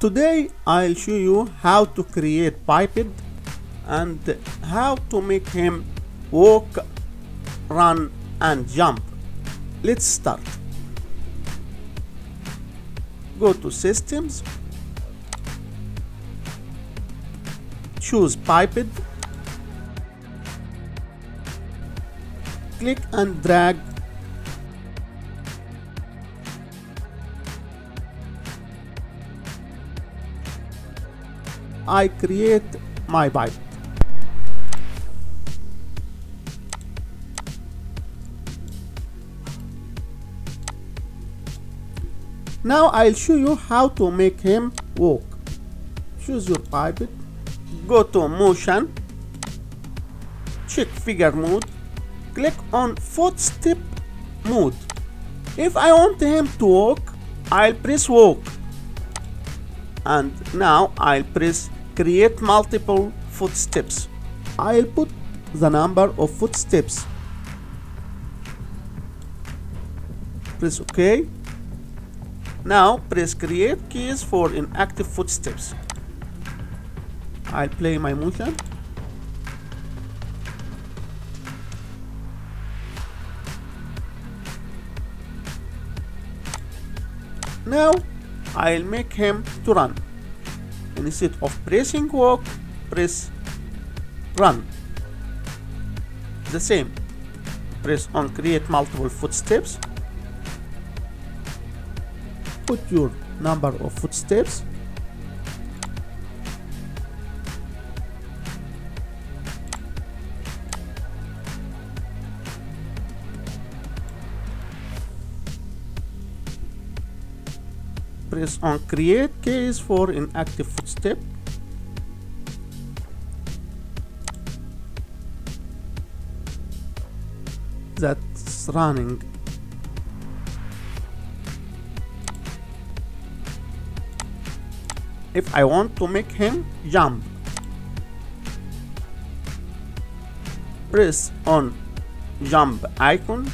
Today I'll show you how to create biped and how to make him walk, run and jump. Let's start. Go to systems, choose biped, click and drag I create my biped. Now I'll show you how to make him walk. Choose your biped, go to motion, check figure mode, click on footstep mode. If I want him to walk, I'll press walk. And now I'll press create multiple footsteps. I'll put the number of footsteps. Press OK. Now press create keys for inactive footsteps. I'll play my motion. Now I'll make him to run. Instead of pressing walk, press run. The same. Press on create multiple footsteps. Put your number of footsteps. Press on create case for inactive footstep that's running. If I want to make him jump press on jump icon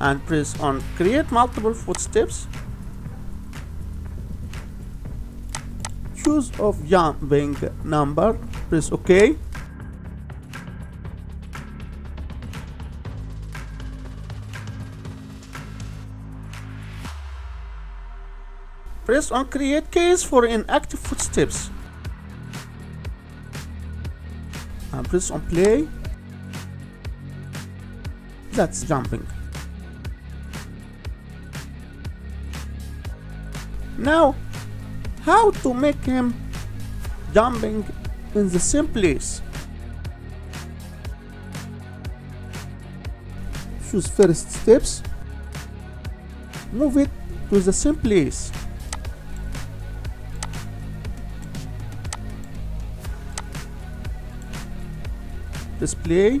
and press on create multiple footsteps. Choose of jumping number press ok. Press on create case for inactive footsteps. And press on play. That's jumping Now, how to make him jumping in the same place? Choose first steps, move it to the same place. Display